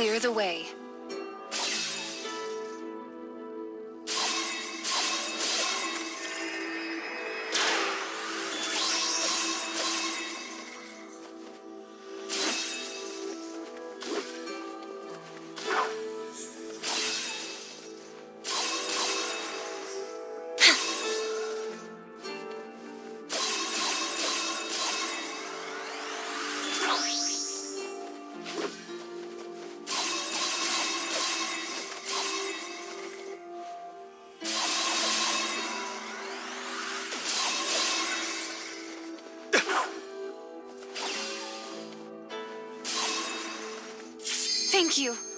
Clear the way. You.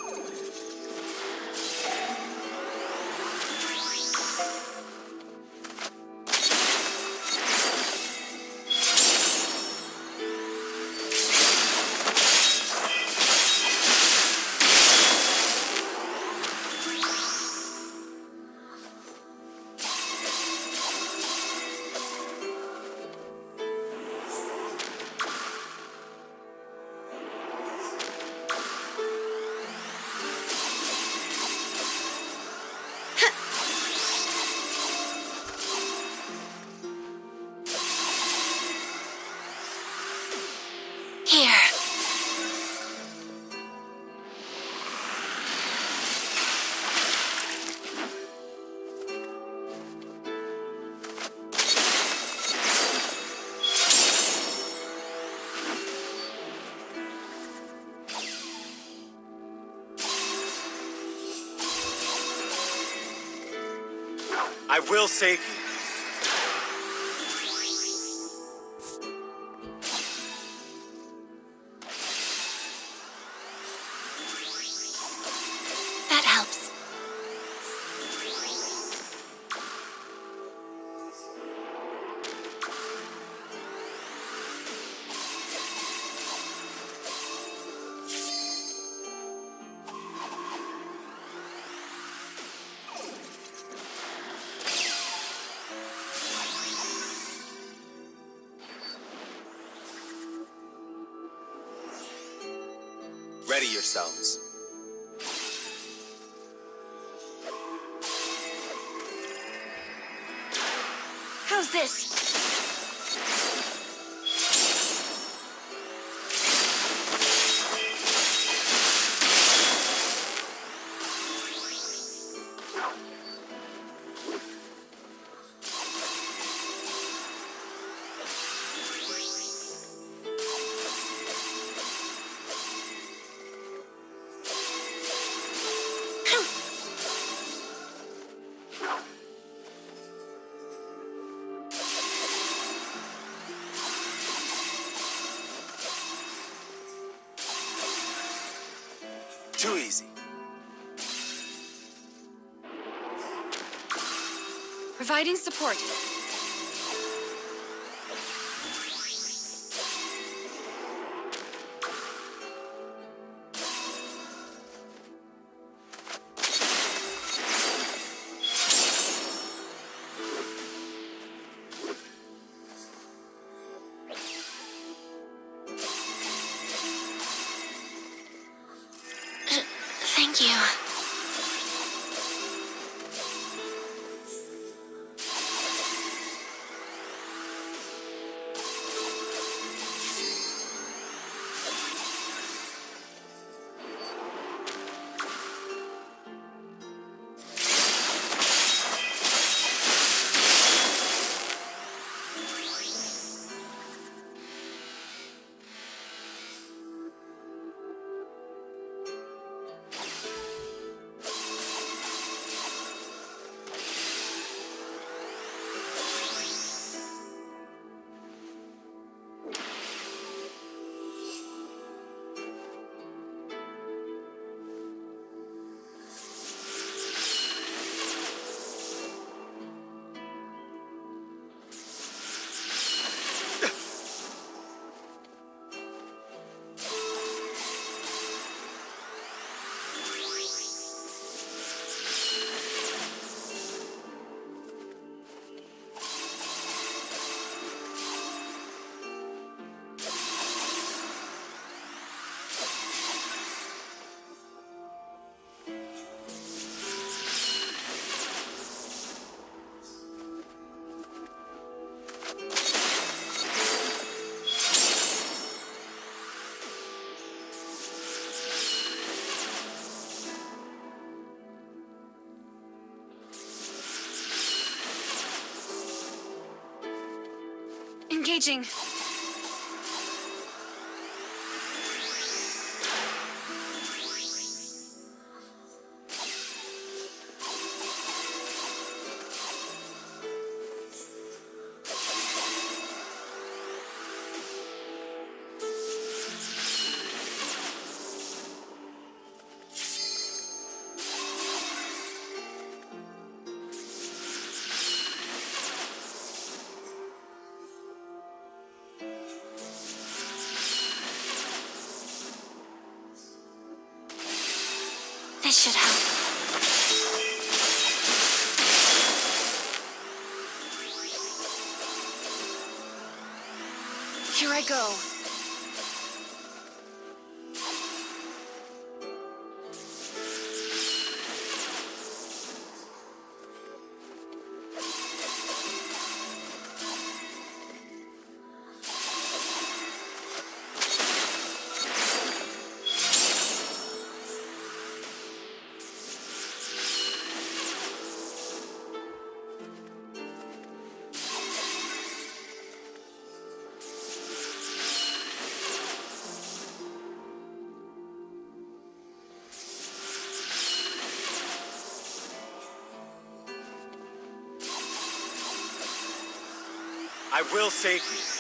I will save. Yourselves. How's this? Providing support. Engaging. Go. I will save you.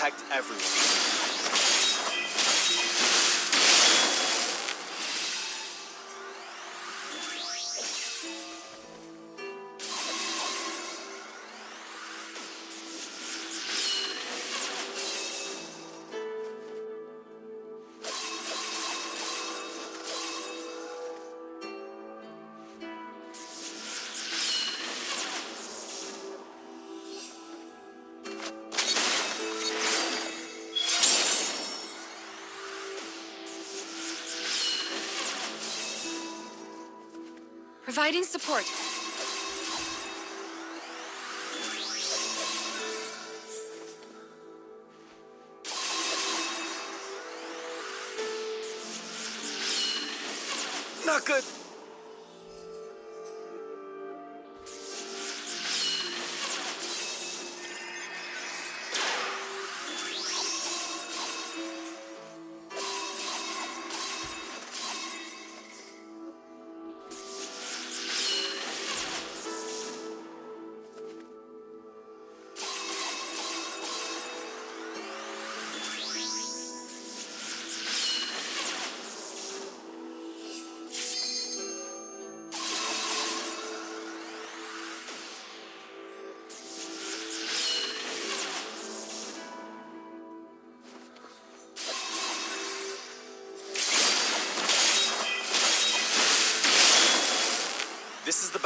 Protect everyone. Providing support. Not good.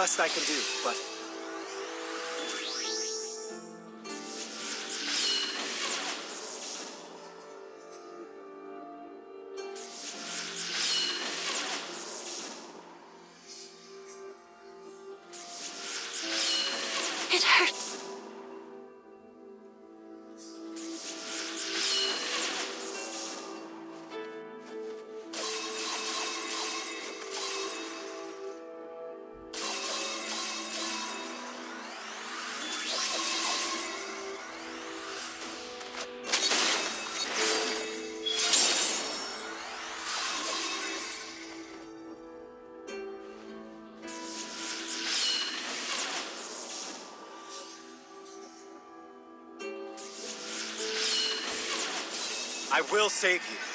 Best I can do, but I will save you.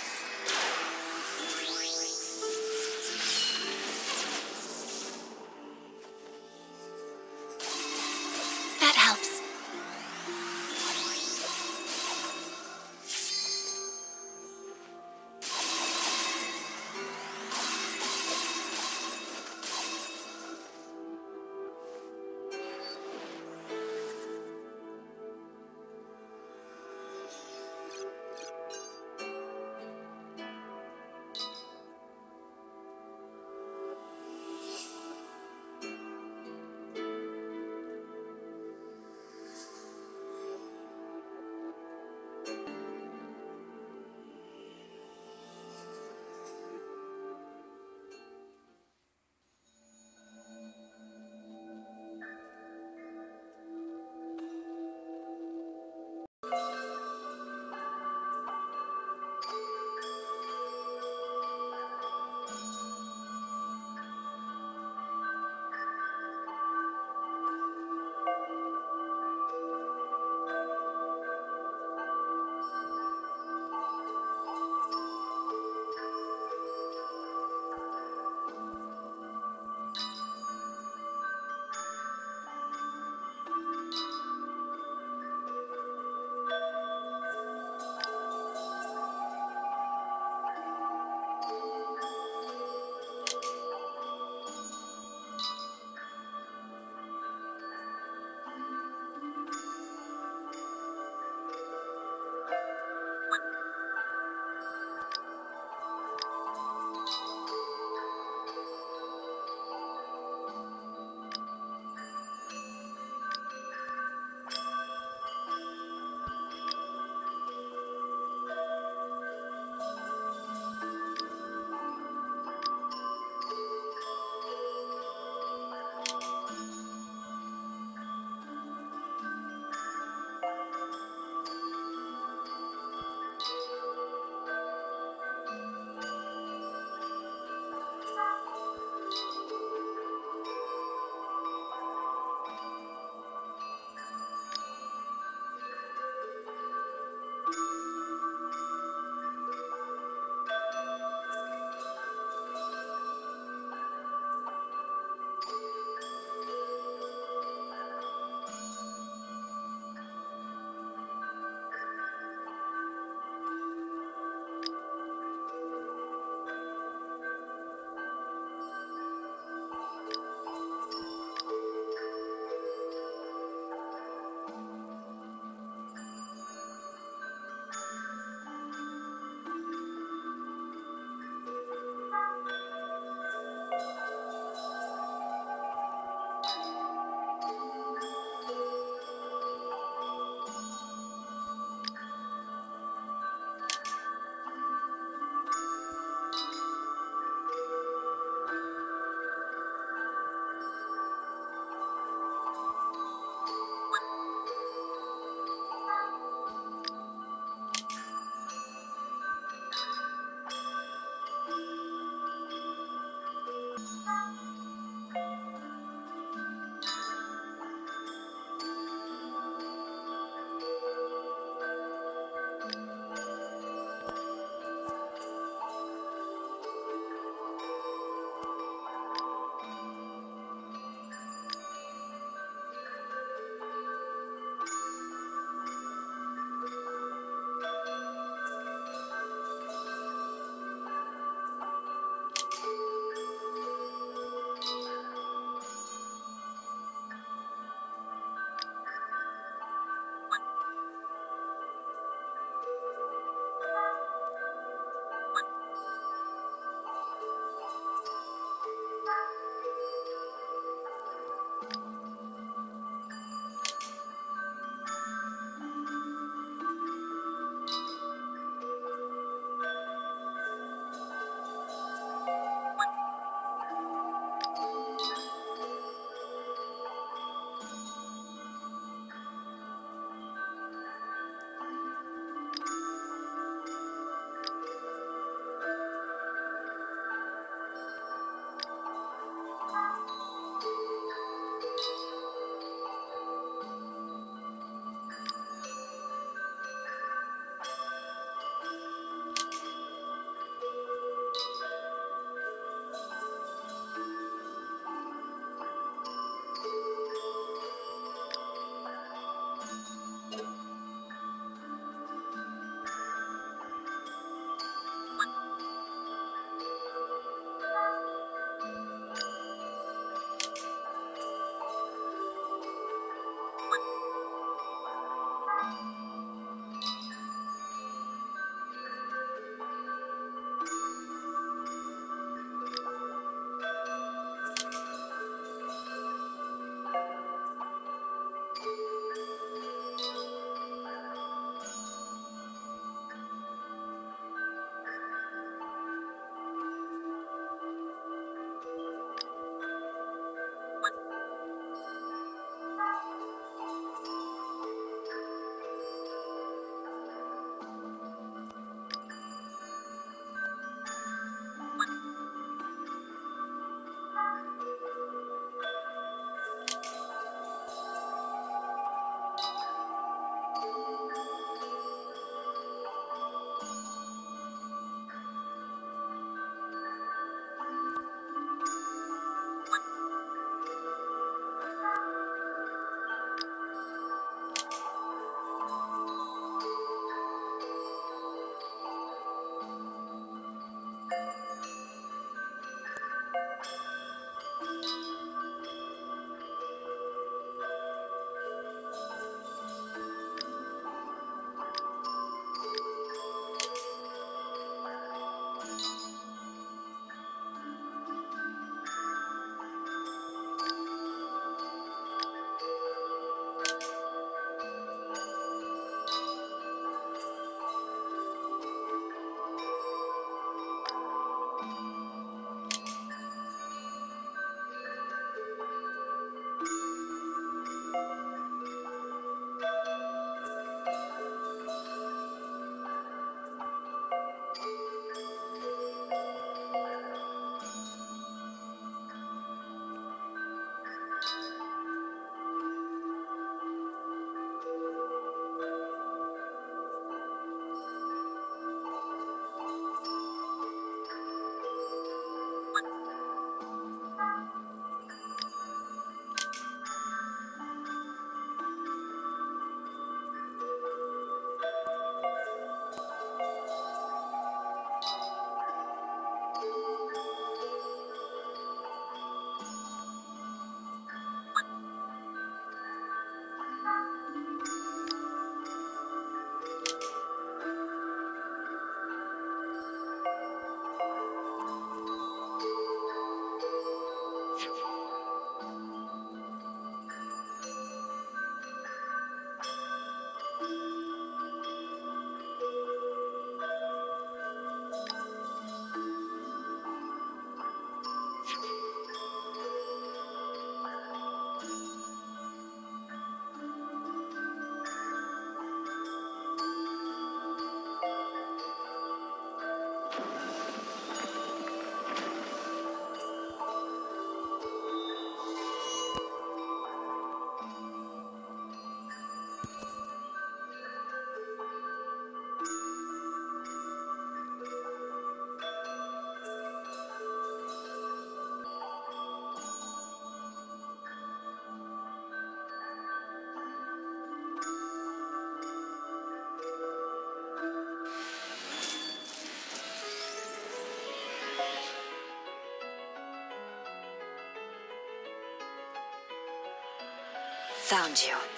Found you.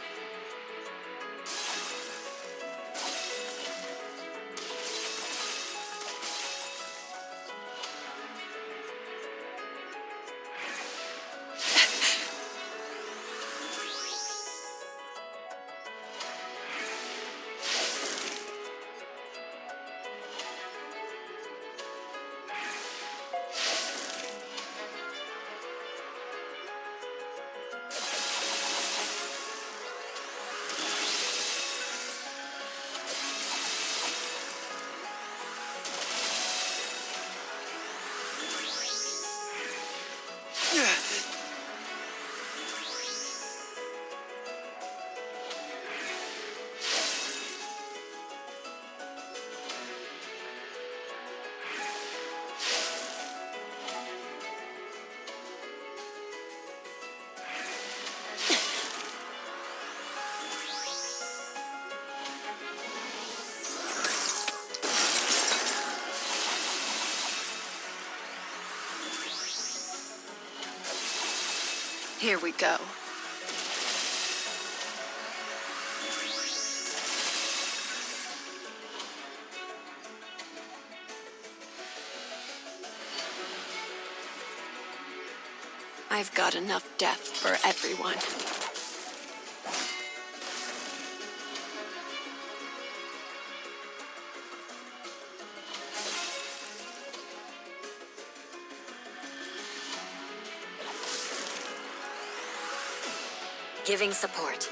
Here we go. I've got enough death for everyone. Giving support.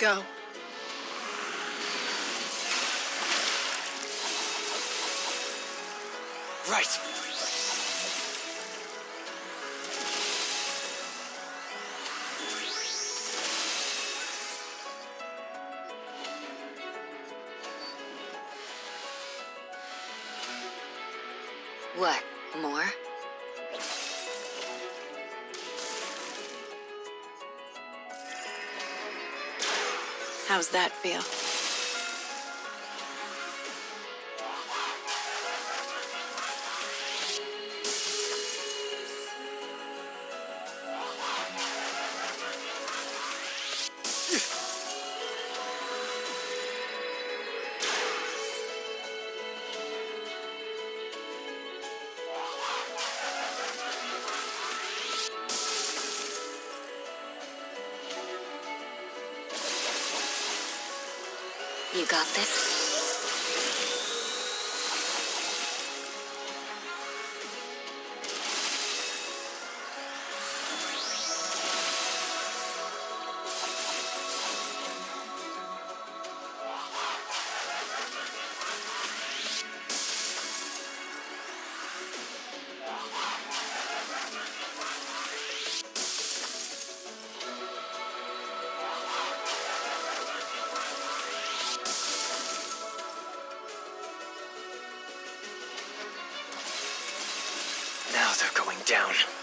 Go. Right. What? More? How's that feel? Down.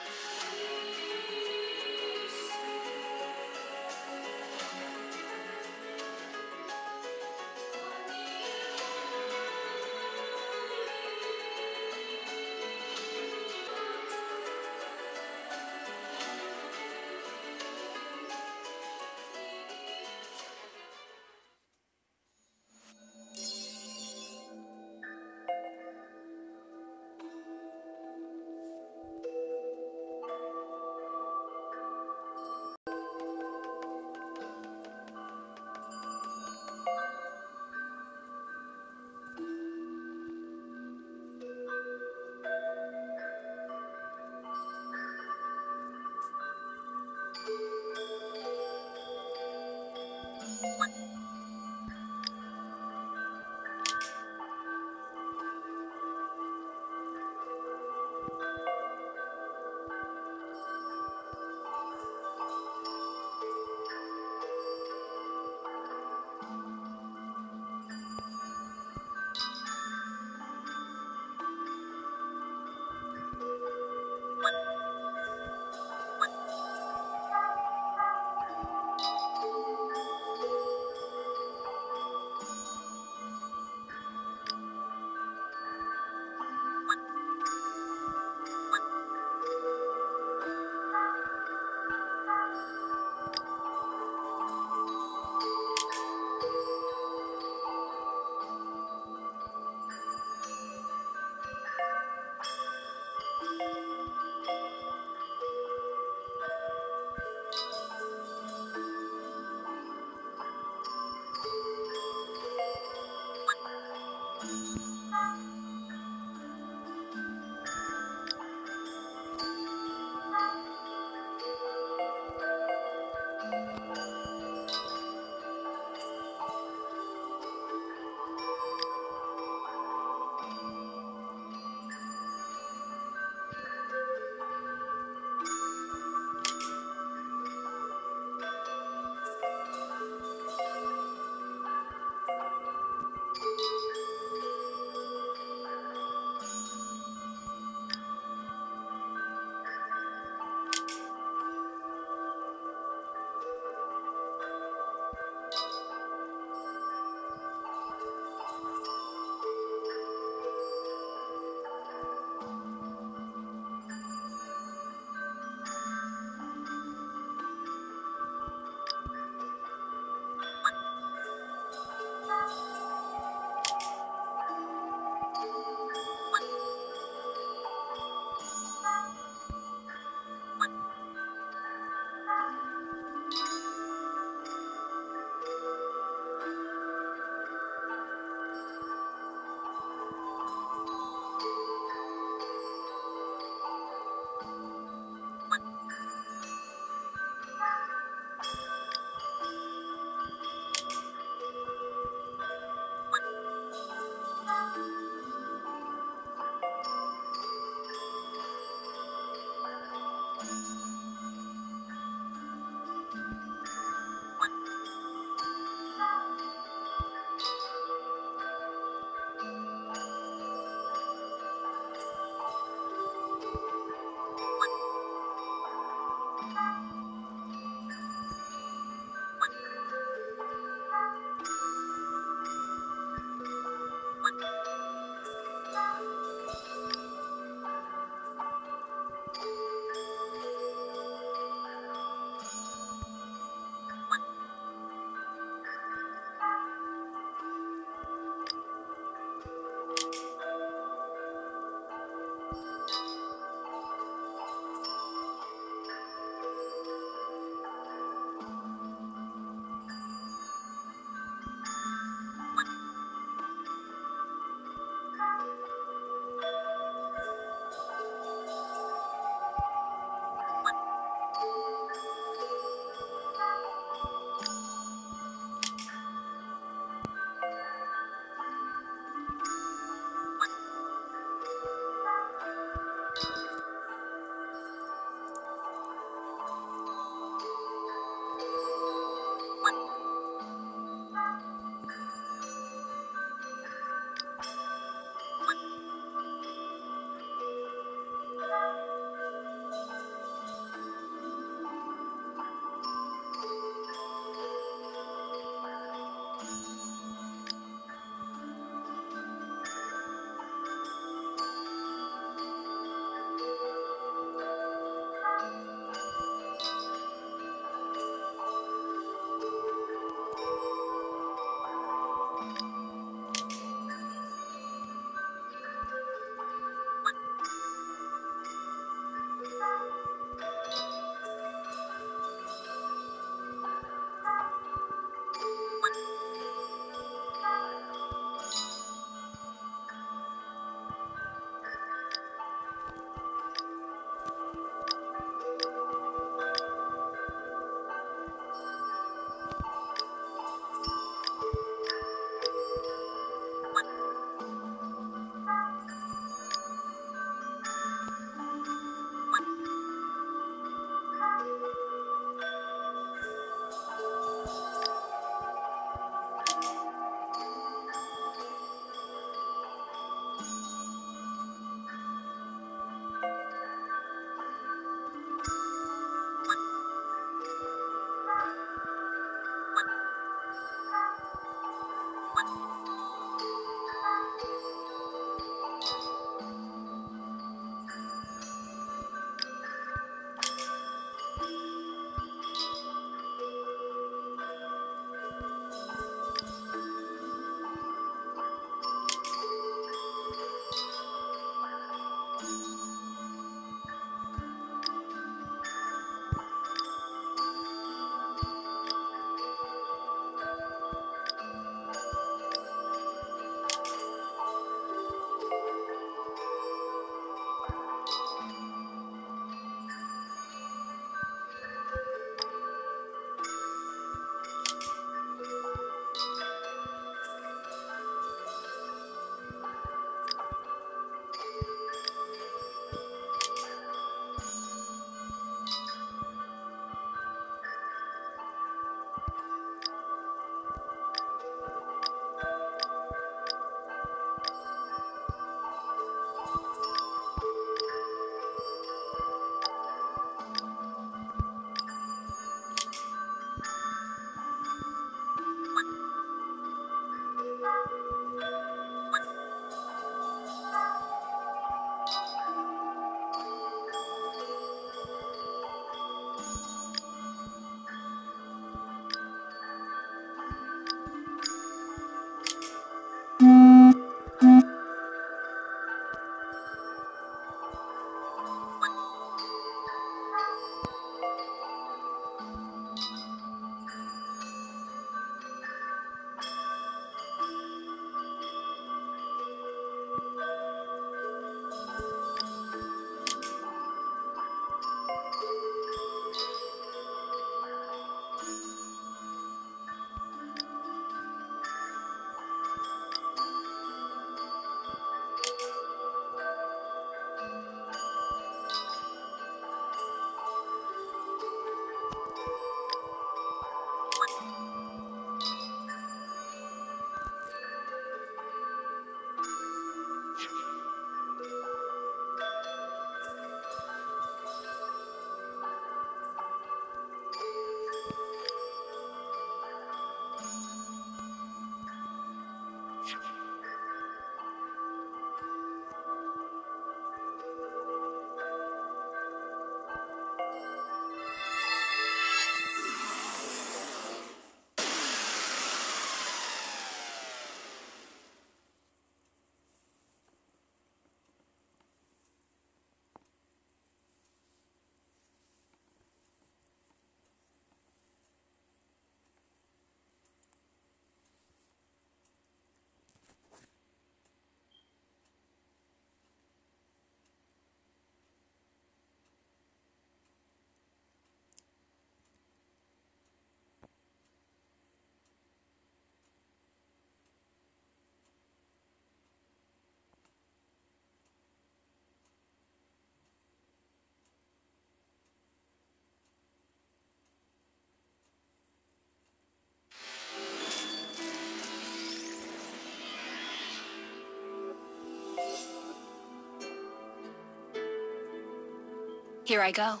Here I go.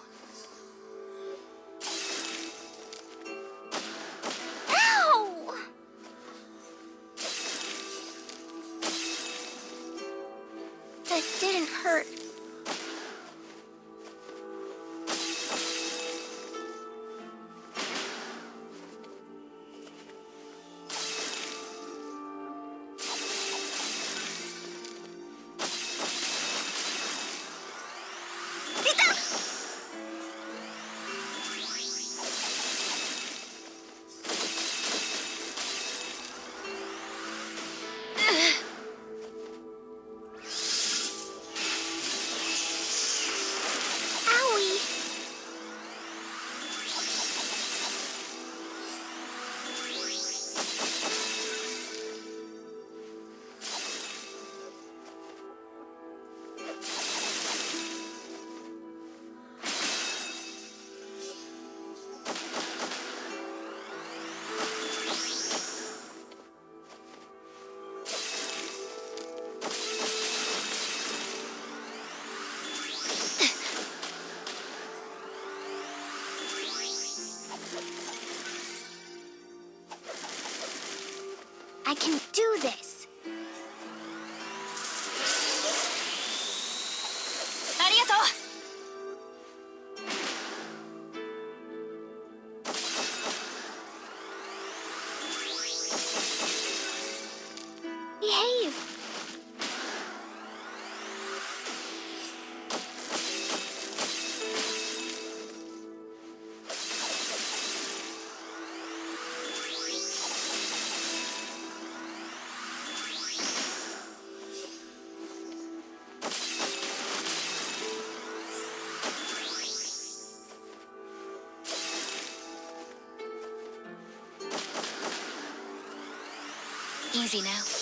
Easy now.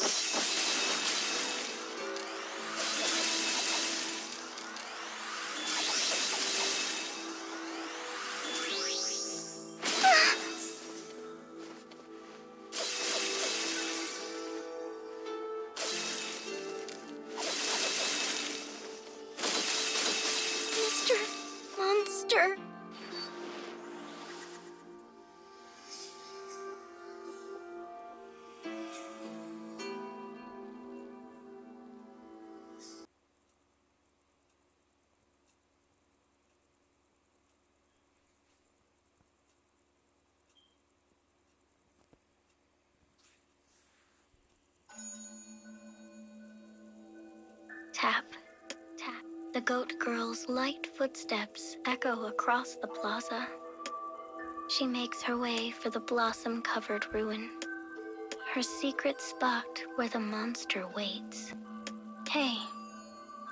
Mr. Monster. Tap, tap. The goat girl's light footsteps echo across the plaza. She makes her way for the blossom covered ruin, her secret spot where the monster waits. Hey,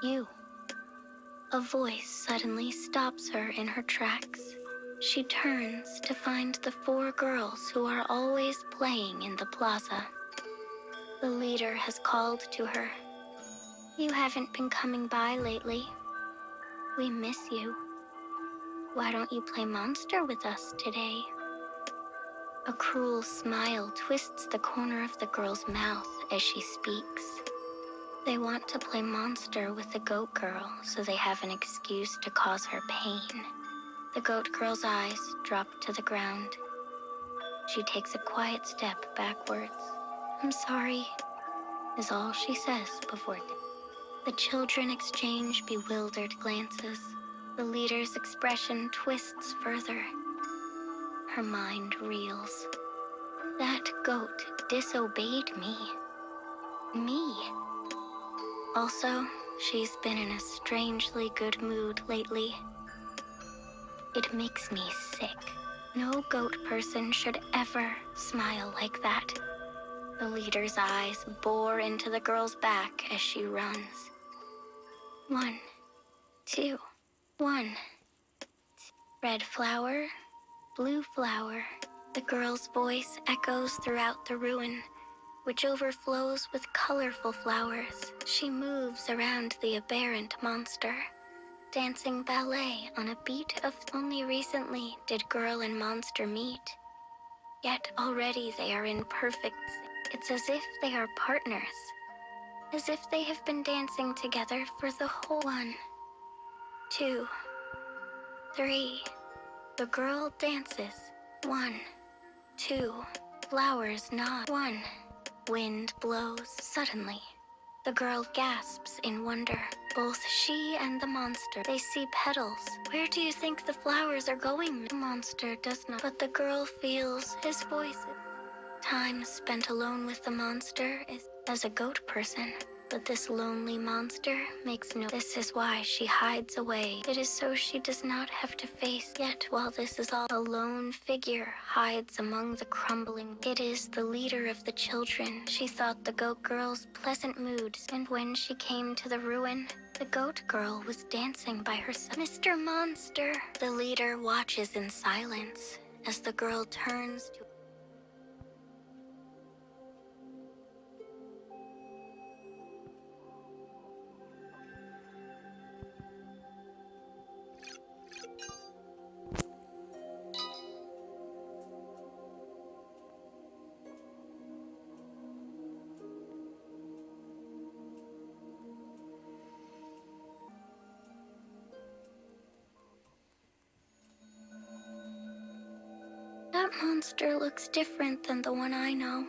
you. A voice suddenly stops her in her tracks. She turns to find the four girls who are always playing in the plaza. The leader has called to her. You haven't been coming by lately. We miss you. Why don't you play monster with us today? A cruel smile twists the corner of the girl's mouth as she speaks. They want to play monster with the goat girl so they have an excuse to cause her pain. The goat girl's eyes drop to the ground. She takes a quiet step backwards. I'm sorry, is all she says before the children exchange bewildered glances. The leader's expression twists further. Her mind reels. That goat disobeyed me. Me. Also, she's been in a strangely good mood lately. It makes me sick. No goat person should ever smile like that. The leader's eyes bore into the girl's back as she runs. One, two, one. Red flower, blue flower. The girl's voice echoes throughout the ruin, which overflows with colorful flowers. She moves around the aberrant monster, dancing ballet on a beat of only recently did girl and monster meet. Yet already they are in perfect. It's as if they are partners, as if they have been dancing together for the whole one, two, three. The girl dances. One, two. Flowers nod. One. Wind blows suddenly. The girl gasps in wonder. Both she and the monster, they see petals. Where do you think the flowers are going? The monster does not, but the girl feels his voice. Time spent alone with the monster is as a goat person. But this lonely monster makes no. This is why she hides away. It is so she does not have to face. Yet, while this is all, a lone figure hides among the crumbling. It is the leader of the children. She thought the goat girl's pleasant moods, and when she came to the ruin, the goat girl was dancing by herself. Mr. Monster! The leader watches in silence as the girl turns to. Monster looks different than the one I know.